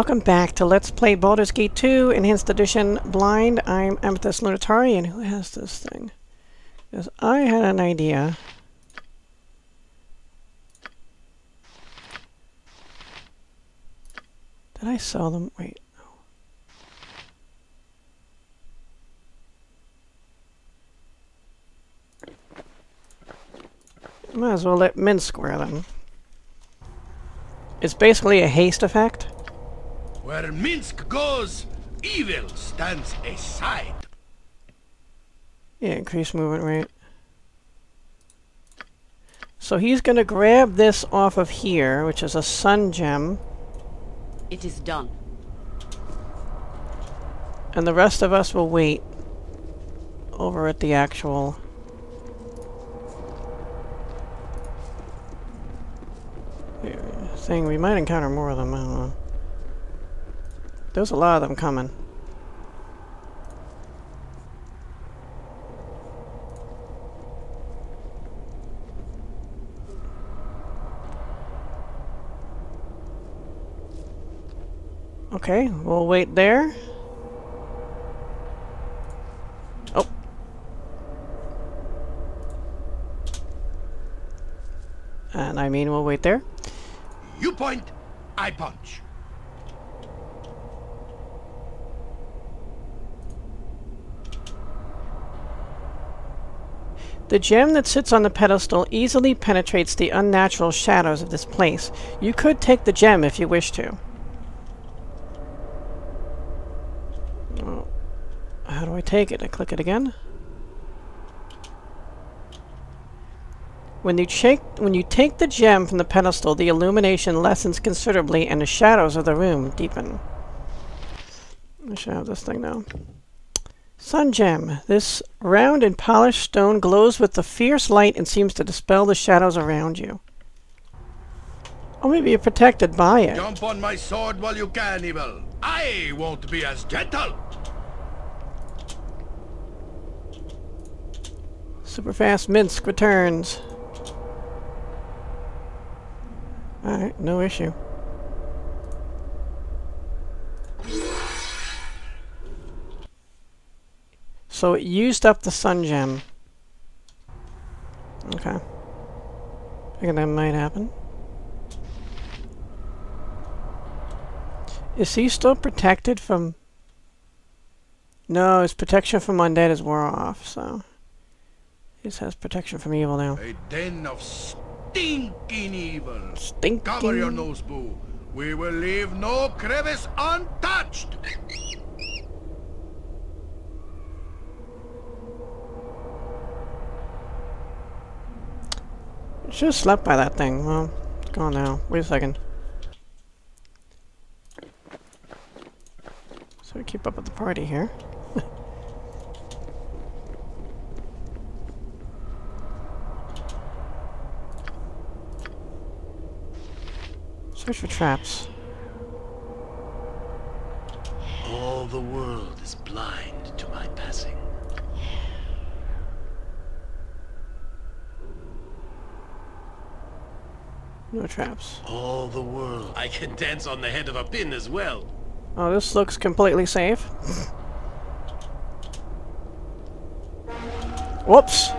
Welcome back to Let's Play Baldur's Gate 2 Enhanced Edition Blind. I'm Amethyst Lunitari, and who has this thing? Because I had an idea. Did I sell them? Wait. no. Might as well let Minsc wear them. It's basically a haste effect. Where Minsc goes, evil stands aside. Yeah, increase movement rate. So he's going to grab this off of here, which is a sun gem. It is done. And the rest of us will wait over at the actual... thing. We might encounter more of them, I don't know. There's a lot of them coming. Okay, we'll wait there. Oh. And I mean we'll wait there. You point, I punch. The gem that sits on the pedestal easily penetrates the unnatural shadows of this place. You could take the gem if you wish to. Oh. How do I take it? I click it again. When you, when you take the gem from the pedestal, the illumination lessens considerably and the shadows of the room deepen. I should have this thing now. Sun gem. This round and polished stone glows with a fierce light and seems to dispel the shadows around you. Or maybe you're protected by it. Jump on my sword while you can, evil. I won't be as gentle. Super fast Minsc returns. Alright, no issue. So it used up the sun gem. Okay. I think that might happen. Is he still protected from... No, his protection from undead is wore off, so... He just has protection from evil now. A den of stinking evil. Stinking. Cover your nose, boo. We will leave no crevice untouched. Should have slept by that thing. Well, it's gone now. Wait a second. So we keep up with the party here. Search for traps. All the world is blind to my passing. No traps. All the world. I can dance on the head of a pin as well. Oh, this looks completely safe. Whoops!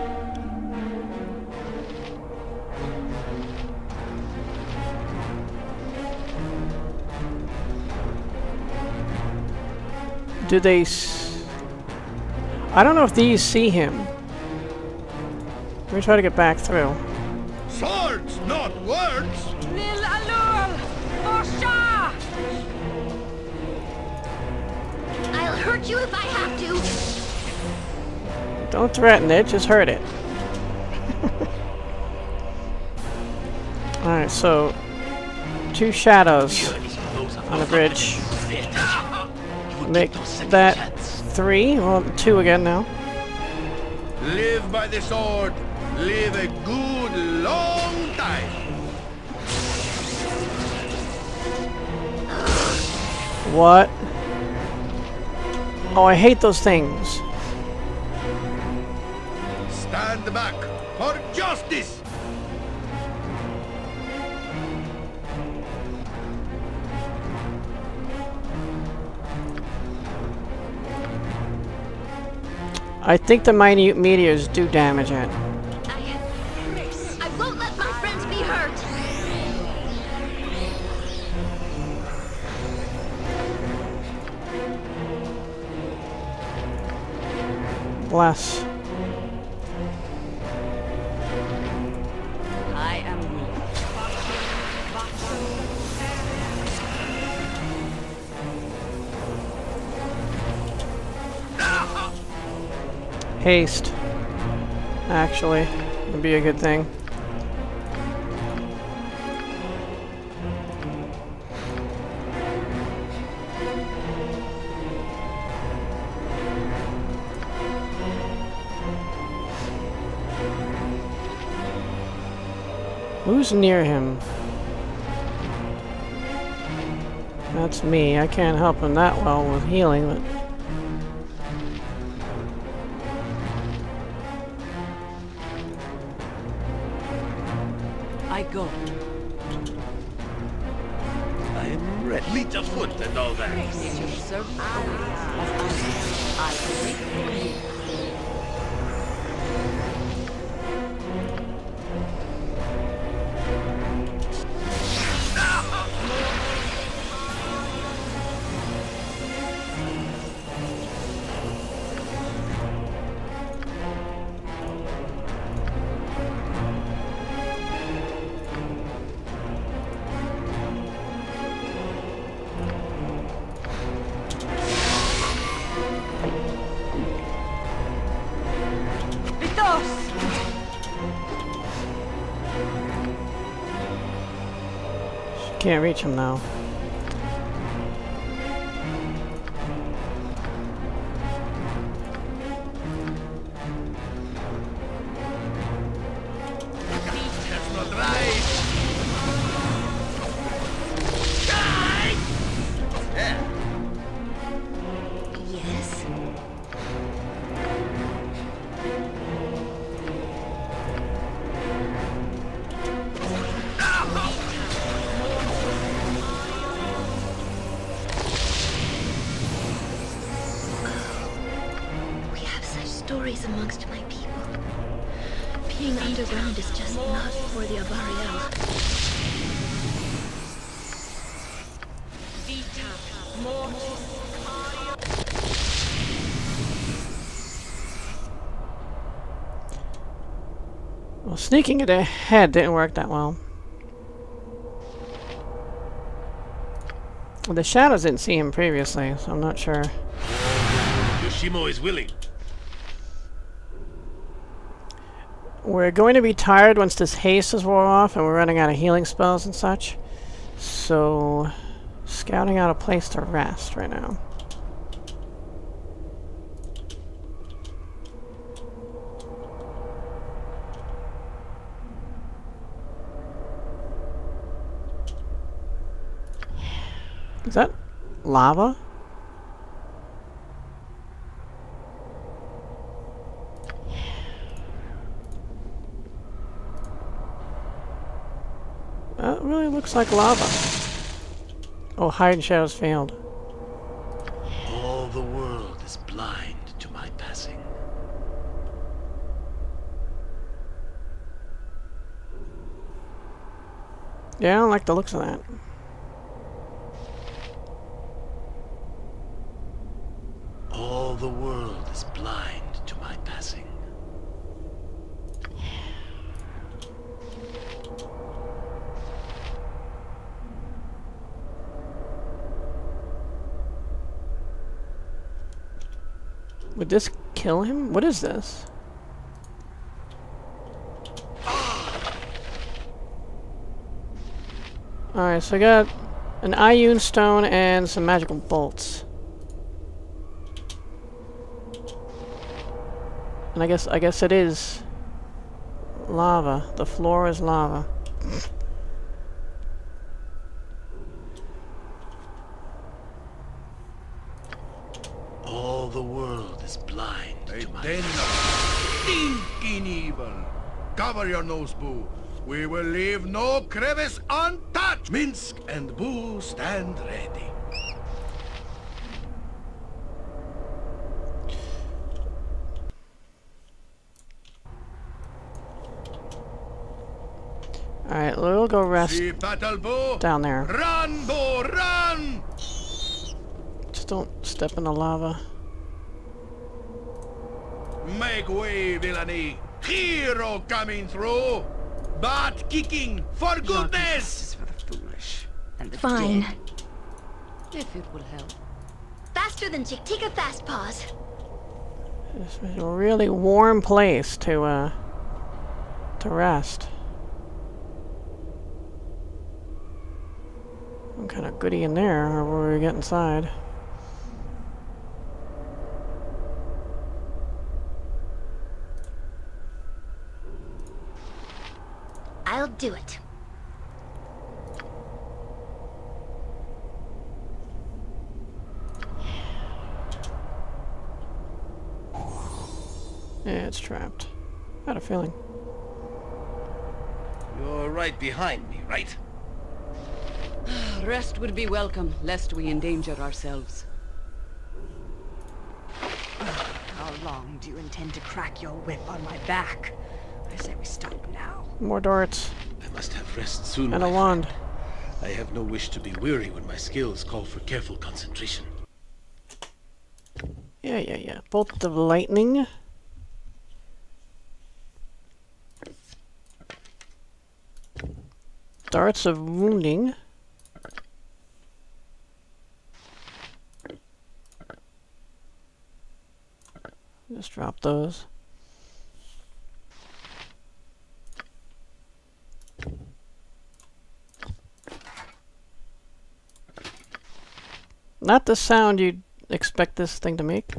Do they s I don't know if these see him. Let me try to get back through. Swords, words. Nil Alul! Osha! I'll hurt you if I have to. Don't threaten it, just hurt it. Alright, so two shadows on the bridge. Make that three, well two again now. Live by the sword. Live a good long What? Oh, I hate those things. Stand back for justice! I think the minute meteors do damage it. Bless. I am weak. Haste. Actually, would be a good thing. Who's near him? That's me. I can't help him that well with healing, but... I go. I am ready. Fleet of foot and all that. Can't reach him now. Stories amongst my people. Being underground is just not for the Avariel. Well, sneaking it ahead didn't work that well. The shadows didn't see him previously, so I'm not sure. Yoshimo is willing. We're going to be tired once this haste is wore off and we're running out of healing spells and such. So, scouting out a place to rest right now. Is that lava? That really looks like lava. Oh, hide and shadows failed. All the world is blind to my passing. Yeah, I don't like the looks of that. All the world is blind to my passing. Would this kill him? What is this? Alright, so I got an Ioun stone and some magical bolts. And I guess I guess it is lava. The floor is lava. Cover your nose, Boo. We will leave no crevice untouched. Minsc and Boo stand ready. Alright, we'll go rest battle, down there. Run, Boo, run! Just don't step in the lava. Make way, villainy! Hero coming through. Butt kicking, for goodness! is for the foolish and the Fine. dead. If it will help. Faster than Chiktikka Fast Paws. This is a really warm place to, uh, to rest. Some kind of goodie in there, or will we get inside? I'll do it. Yeah, it's trapped. I Had a feeling. You're right behind me, right? Rest would be welcome, lest we endanger ourselves. How long do you intend to crack your whip on my back? I say we stop now. More darts I must have rest soon. and a wand. friend. I have no wish to be weary when my skills call for careful concentration. Yeah, yeah, yeah. Bolt of lightning. Darts of wounding. Just drop those. Not the sound you'd expect this thing to make.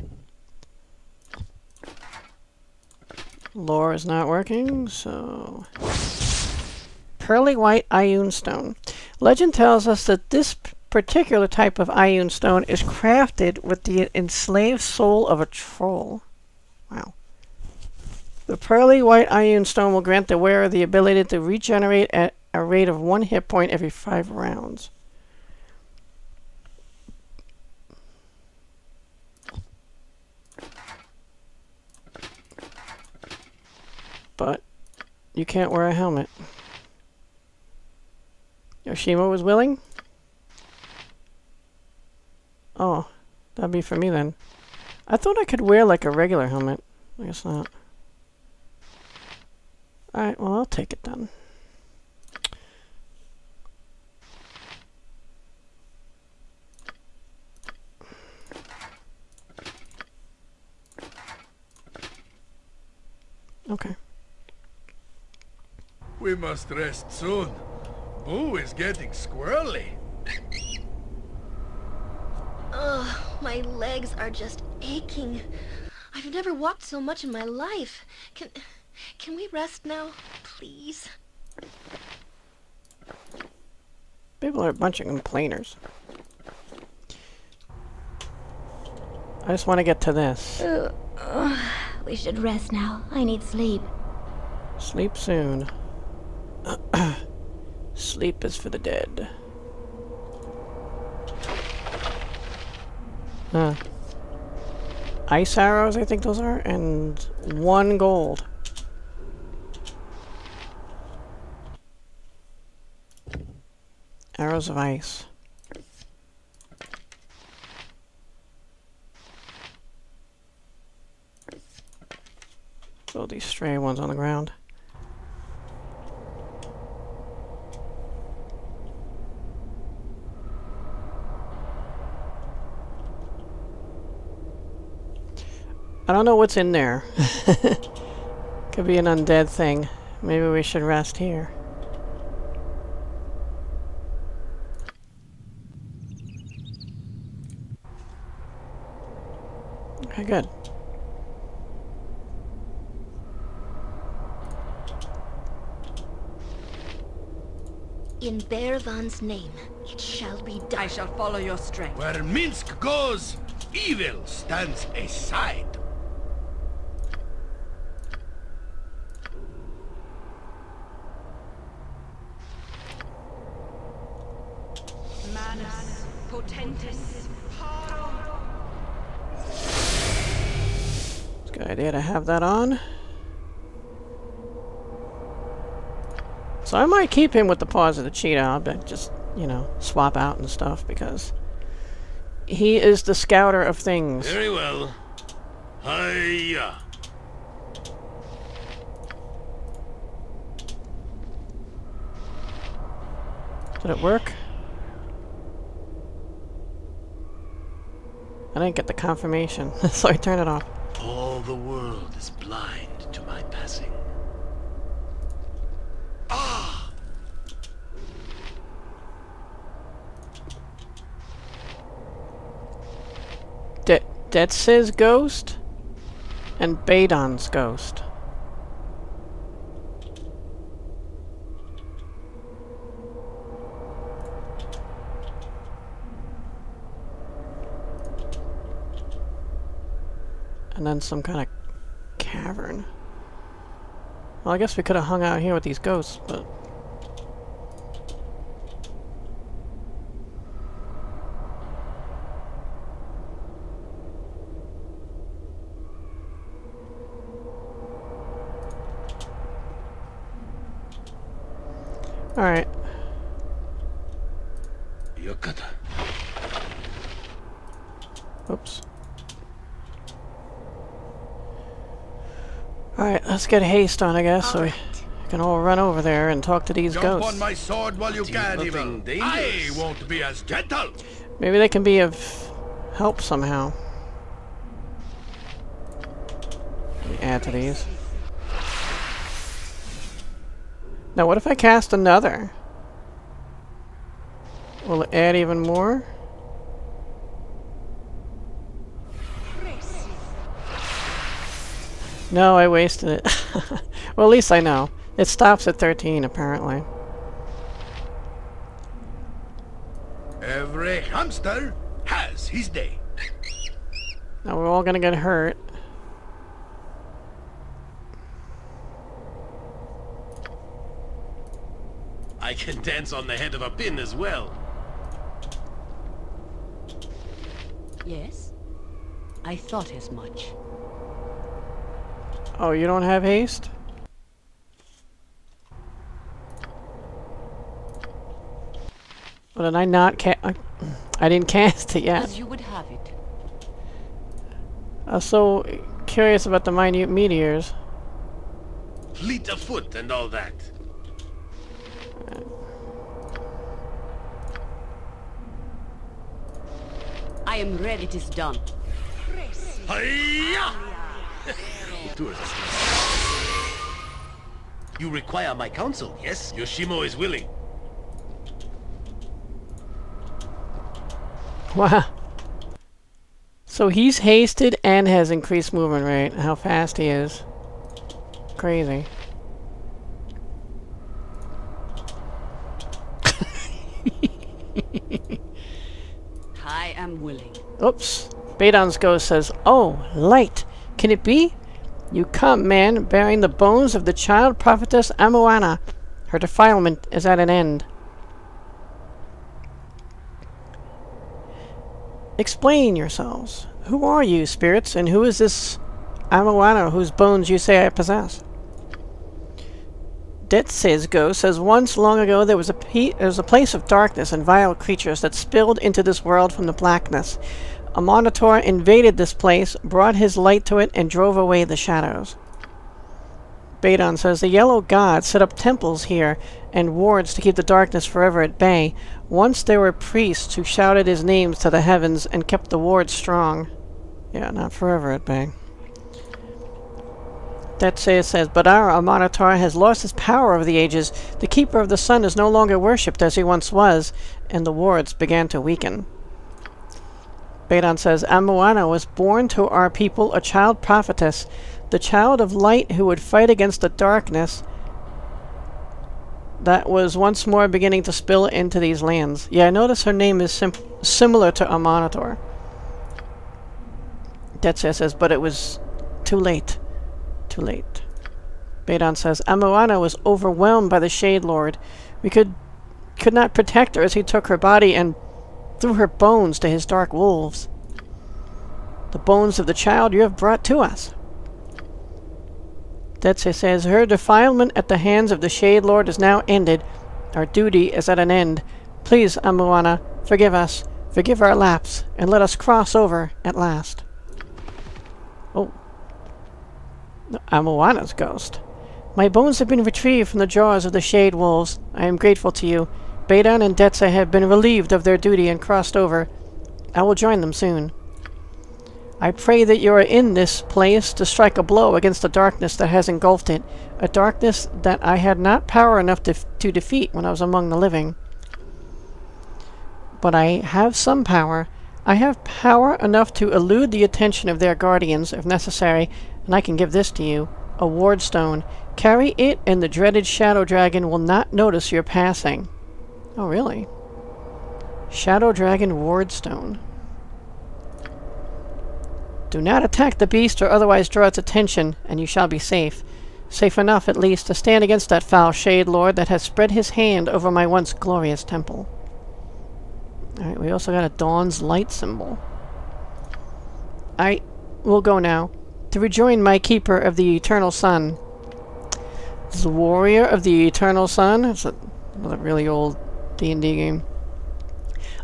Lore is not working, so... Pearly white Ioun stone. Legend tells us that this particular type of Ioun stone is crafted with the enslaved soul of a troll. Wow. The pearly white Ioun stone will grant the wearer the ability to regenerate at a rate of one hit point every five rounds. But you can't wear a helmet. Yoshima was willing? Oh, that'd be for me then. I thought I could wear like a regular helmet. I guess not. Alright, well, I'll take it then. Okay. We must rest soon. Boo is getting squirrely. Ugh, my legs are just aching. I've never walked so much in my life. Can can we rest now, please? People are a bunch of complainers. I just want to get to this. We should rest now. I need sleep. Sleep soon. Sleep is for the dead. Huh. Ice arrows, I think those are, and one gold. Arrows of ice. Throw these stray ones on the ground. I don't know what's in there. Could be an undead thing. Maybe we should rest here. Okay, good. In Baervan's name, it shall be done. I shall follow your strength. Where Minsc goes, evil stands aside. It's a good idea to have that on. So I might keep him with the paws of the cheetah, but just, you know, swap out and stuff because he is the scouter of things. Very well. Hiya! Did it work? I didn't get the confirmation, so I turned it off. All the world is blind to my passing. Ah! De Detz's ghost and Badon's ghost. And then some kind of cavern. Well, I guess we could have hung out here with these ghosts, but... Alright. Oops. Alright, let's get haste on, I guess, so we can all run over there and talk to these Jump ghosts. on my sword while you can, nothing evil. dangerous. I won't be as gentle. Maybe they can be of help somehow. Add to these. Now, what if I cast another? Will it add even more? No, I wasted it. well, at least I know. It stops at 13, apparently. Every hamster has his day. Now we're all gonna get hurt. I can dance on the head of a pin as well. Yes? I thought as much. Oh, you don't have haste? Well, did I not ca- I, I didn't cast it yet. As you would have it. I was so curious about the minute meteors. Fleet of foot and all that. I am ready. It is done. Hiya! Tours us. You require my counsel, yes? Yoshimo is willing. Wow. So he's hasted and has increased movement rate. How fast he is. Crazy. I am willing. Oops. Badon's ghost says, Oh, light! Can it be? You come, man, bearing the bones of the child prophetess Amoana. Her defilement is at an end. Explain yourselves. Who are you, spirits, and who is this Amoana whose bones you say I possess? Detz's ghost says once long ago there was a there was a place of darkness and vile creatures that spilled into this world from the blackness. Amaunator invaded this place, brought his light to it, and drove away the shadows. Badon says the yellow god set up temples here and wards to keep the darkness forever at bay. Once there were priests who shouted his names to the heavens and kept the wards strong. Yeah, not forever at bay. Detse says, But our Amaunator has lost his power over the ages. The Keeper of the Sun is no longer worshipped as he once was, and the wards began to weaken. Badon says, Amoana was born to our people a child prophetess, the child of light who would fight against the darkness that was once more beginning to spill into these lands. Yeah, I notice her name is sim similar to Amaunator. Detse says, but it was too late. Too late. Badon says, Amoana was overwhelmed by the Shade Lord. We could could not protect her as he took her body and threw her bones to his dark wolves. The bones of the child you have brought to us. Detse says, Her defilement at the hands of the Shade Lord is now ended. Our duty is at an end. Please, Amuana, forgive us, forgive our lapse, and let us cross over at last. Oh. Amuana's ghost. My bones have been retrieved from the jaws of the Shade Wolves. I am grateful to you. Badon and Detse have been relieved of their duty and crossed over. I will join them soon. I pray that you are in this place to strike a blow against the darkness that has engulfed it, a darkness that I had not power enough to, to defeat when I was among the living. But I have some power. I have power enough to elude the attention of their guardians, if necessary, and I can give this to you, a ward stone. Carry it, and the dreaded Shadow Dragon will not notice your passing. Oh, really? Shadow Dragon Ward Stone. Do not attack the beast or otherwise draw its attention, and you shall be safe. Safe enough, at least, to stand against that foul Shade Lord that has spread his hand over my once glorious temple. Alright, we also got a Dawn's Light symbol. I will go now, to rejoin my Keeper of the Eternal Sun. The Warrior of the Eternal Sun? It's a, really old D&D game.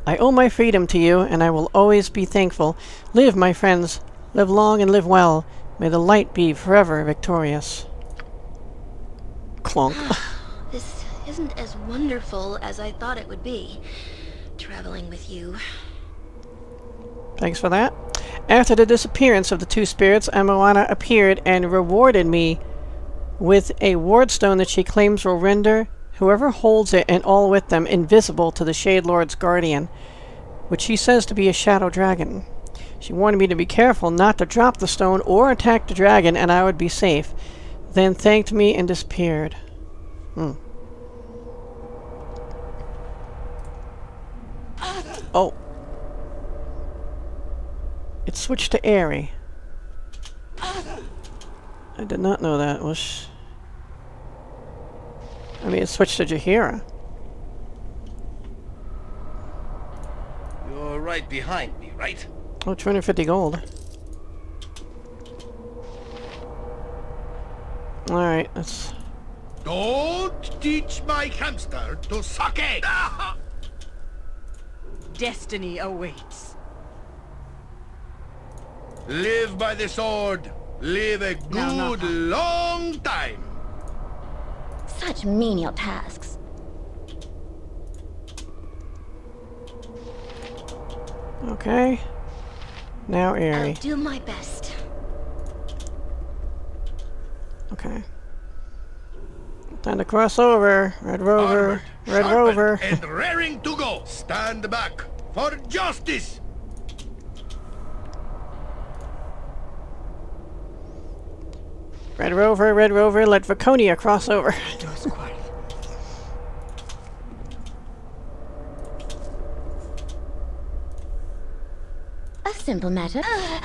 I owe my freedom to you, and I will always be thankful. Live, my friends. Live long and live well. May the light be forever victorious. Clunk. Ah, this isn't as wonderful as I thought it would be. Traveling with you. Thanks for that. After the disappearance of the two spirits, Amoana appeared and rewarded me with a ward stone that she claims will render whoever holds it and all with them invisible to the Shade Lord's guardian, which she says to be a shadow dragon. She warned me to be careful not to drop the stone or attack the dragon and I would be safe, then thanked me and disappeared. Hmm. Oh. It switched to Aerie. I did not know that was... I mean, switch to Jaheira. You're right behind me, right? Oh, 250 gold. Alright, that's... Don't teach my hamster to suck egg! Destiny awaits. Live by the sword. Live a No, no, good, no. long time. Such menial tasks. Okay. Now I'll do my best. Okay. Time to cross over. Red Rover. Armored, Red Rover. and raring to go. Stand back for justice. Red Rover, Red Rover, let Viconia cross over. A simple matter. Uh.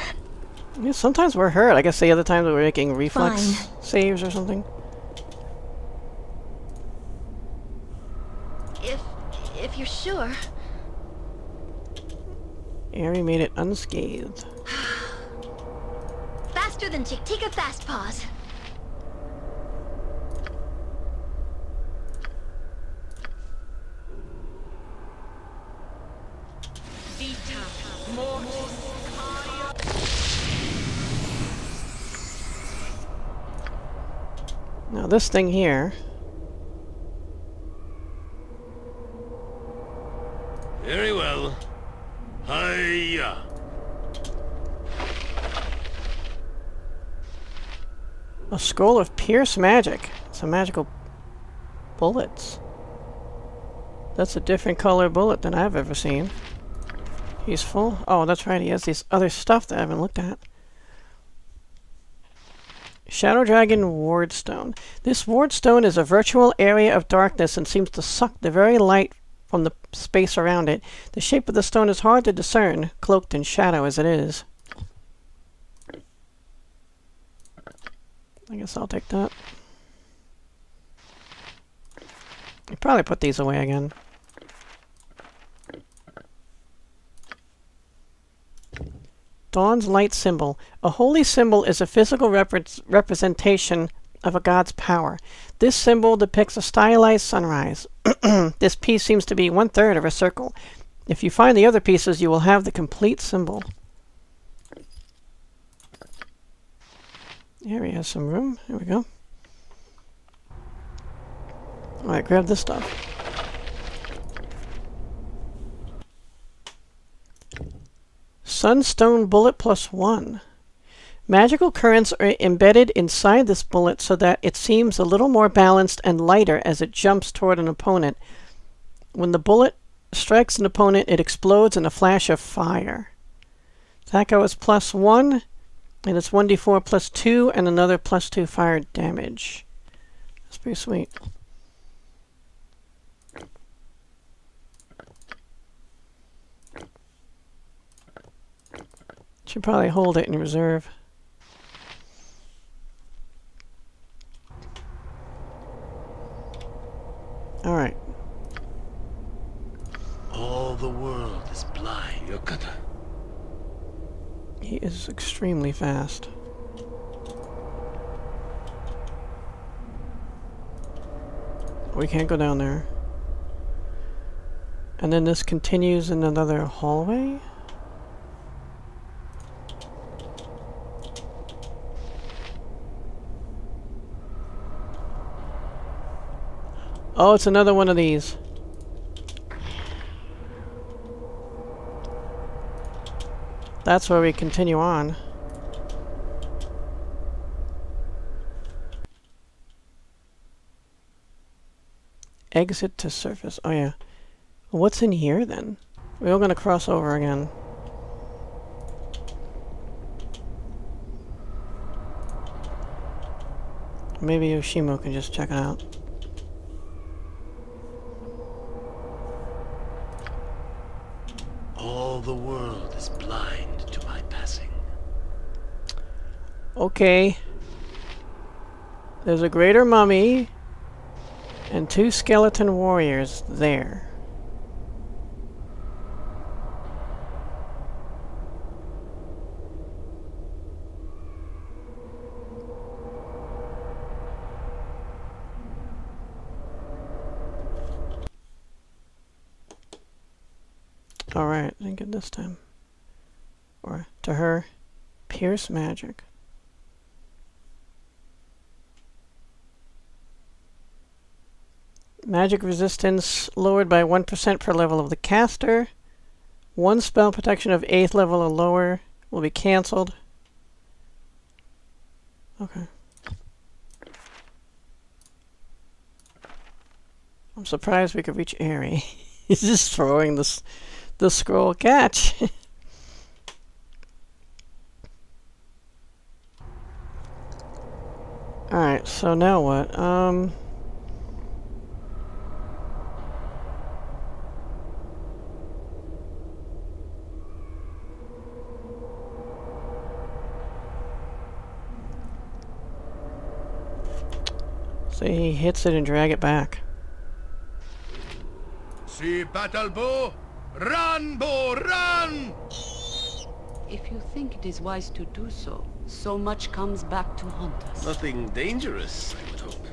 Yeah, sometimes we're hurt. I guess the other times we're making reflex Fine. saves or something. If if you're sure. Aerie made it unscathed. Faster than Chiktikka Fast Paws. Vita. Mortis. Now this thing here. Very well. Hiya. A scroll of pierce magic. Some magical bullets. That's a different color bullet than I've ever seen. He's full. Oh, that's right. He has these other stuff that I haven't looked at. Shadow Dragon Wardstone. This Wardstone is a virtual area of darkness and seems to suck the very light from the space around it. The shape of the stone is hard to discern, cloaked in shadow as it is. I guess I'll take that. I probably put these away again. Dawn's light symbol. A holy symbol is a physical repre- representation of a god's power. This symbol depicts a stylized sunrise. this piece seems to be one third of a circle. If you find the other pieces, you will have the complete symbol. Here we have some room. Here we go. Alright, grab this stuff. Sunstone bullet plus one. Magical currents are embedded inside this bullet so that it seems a little more balanced and lighter as it jumps toward an opponent. When the bullet strikes an opponent, it explodes in a flash of fire. THAC0 is plus one, and it's 1d4 plus two, and another plus two fire damage. That's pretty sweet. Should probably hold it in reserve. Alright. All the world is blind. Yokata. He is extremely fast. We can't go down there. And then this continues in another hallway? Oh, it's another one of these. That's where we continue on. Exit to surface. Oh yeah. What's in here then? We're all gonna cross over again. Maybe Yoshimo can just check it out. All the world is blind to my passing. Okay. There's a greater mummy and two skeleton warriors there. Alright, I think it this time. Or to her, Pierce Magic. Magic resistance lowered by 1% per level of the caster. One spell protection of 8th level or lower will be cancelled. Okay. I'm surprised we could reach Aerie. He's just throwing this the scroll catch. Alright, so now what? Um... So he hits it and drag it back. See battle bow? Run, Boo, run! If you think it is wise to do so, so much comes back to haunt us. Nothing dangerous, I would hope.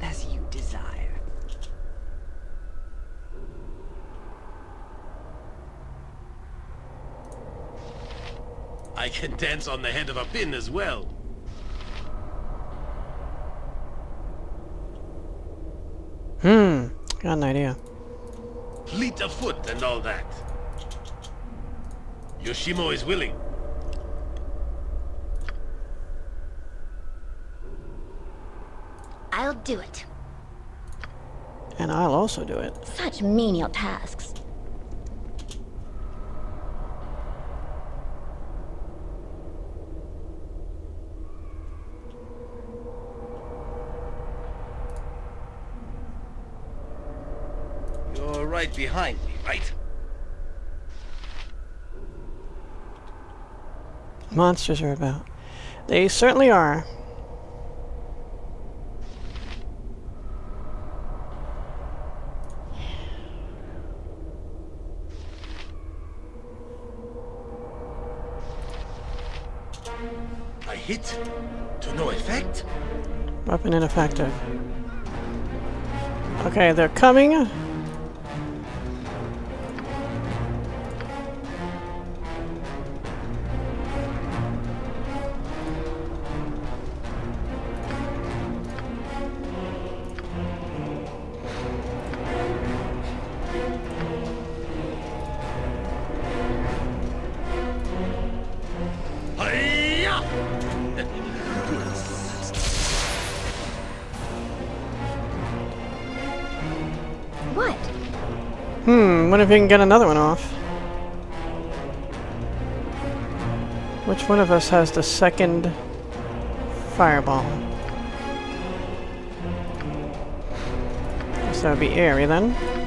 As you desire. I can dance on the head of a pin as well. Hmm, got an idea. Fleet of foot and all that. Yoshimo is willing. I'll do it. And I'll also do it. Such menial tasks. You're right behind me, right? monsters are about. They certainly are. I hit? To no effect? Weapon ineffective. Okay, they're coming. Hmm, what if we can get another one off? Which one of us has the second fireball? Guess that would be Aerie then.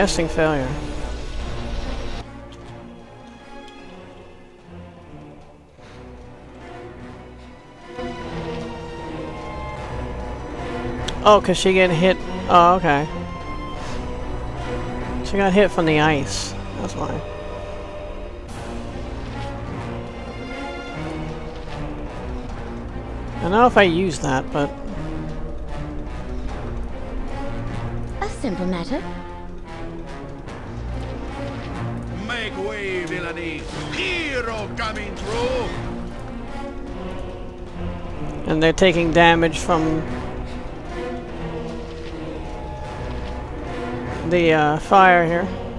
Casting failure. Oh, cause she get hit. Oh, okay. She got hit from the ice. That's why. I don't know if I use that, but A simple matter. Hero coming through! and they're taking damage from the uh, fire here.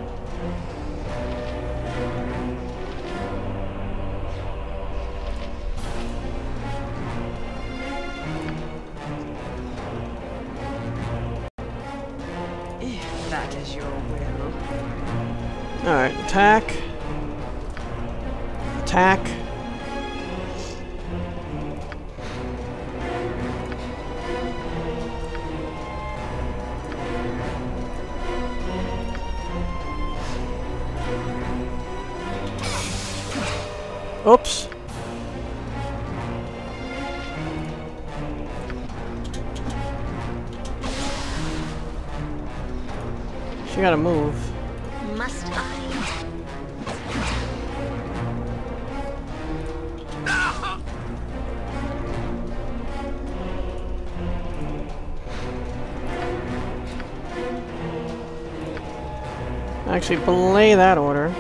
Oops. She gotta move. Must I? Actually, belay that order.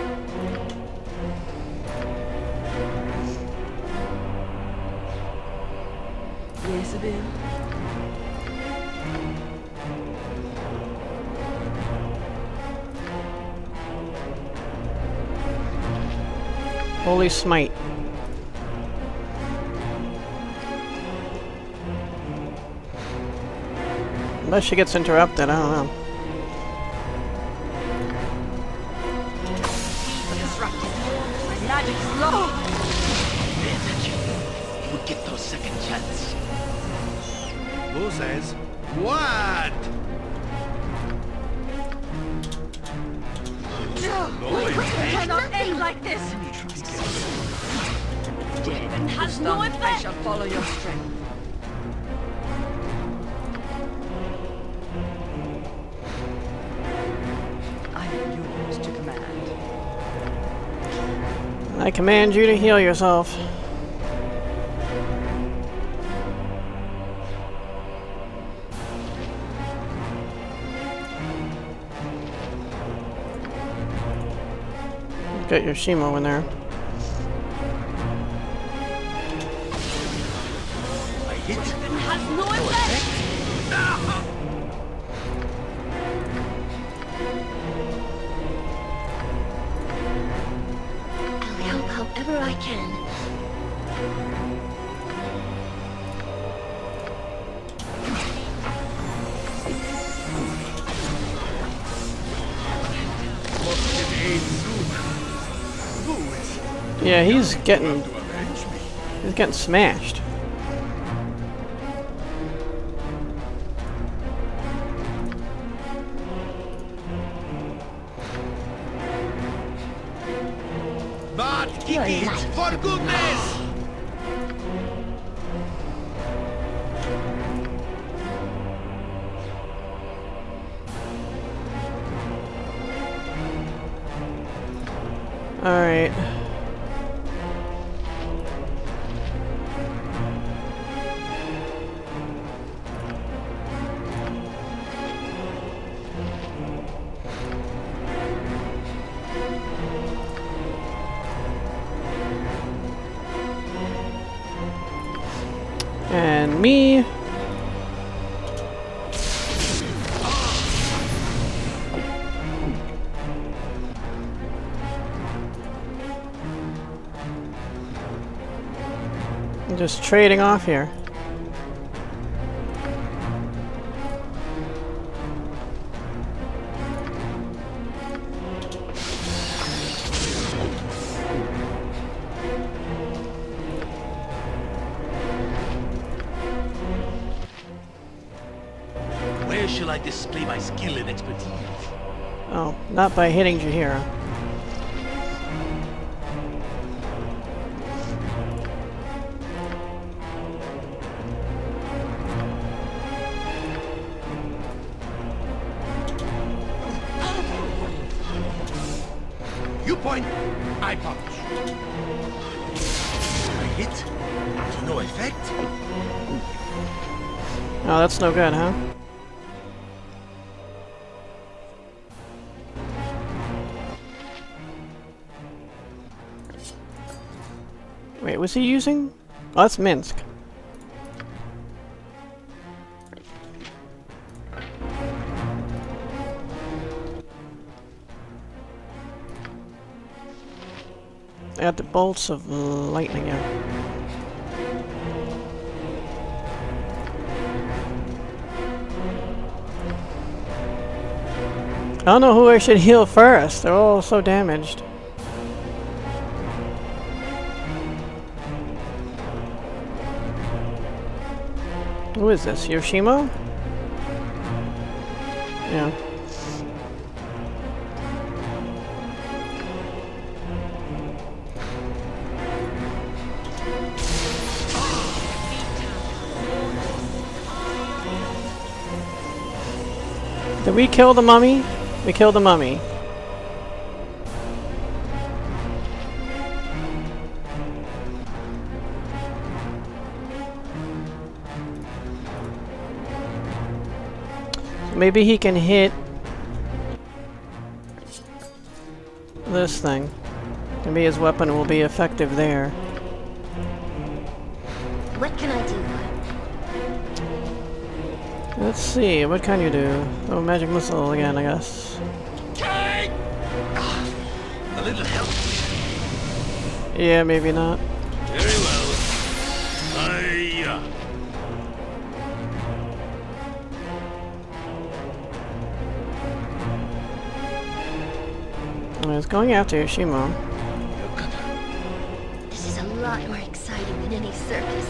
Holy smite. Unless she gets interrupted, I don't know. Follow your strength. I command. I command you to heal yourself. Get your Shimo in there. Getting To avenge me. he's getting smashed. But kick it, for goodness! Alright. Just trading off here. Where shall I display my skill and expertise? Oh, not by hitting Jaheira. You point, I punch. I hit, to no effect. Oh, that's no good, huh? Wait, was he using? Oh, that's Minsc. Got the bolts of lightning out. I don't know who I should heal first. They're all so damaged. Who is this? Yoshimo? Yeah. We kill the mummy? We kill the mummy. Maybe he can hit this thing. Maybe his weapon will be effective there. What can I? Let's see, what can you do? Oh, magic missile again, I guess. A little help. Yeah, maybe not. Very well. Hiya. Oh, He's going after Yoshimo. This is a lot more exciting than any circus.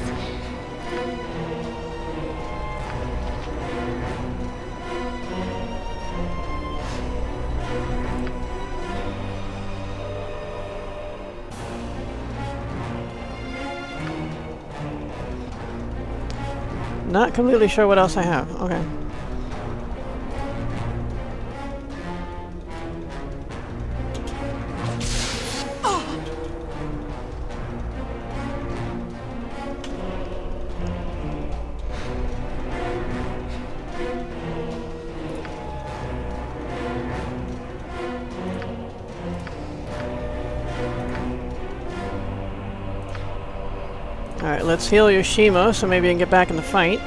Not completely sure what else I have. Okay. Let's heal Yoshimo so maybe I can get back in the fight.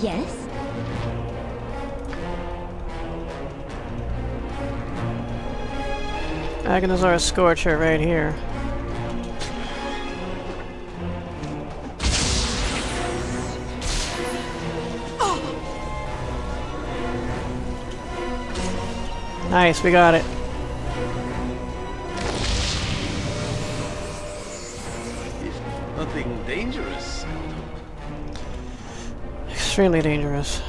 Yes? Agannazar's Scorcher right here. Nice, we got it. Extremely dangerous.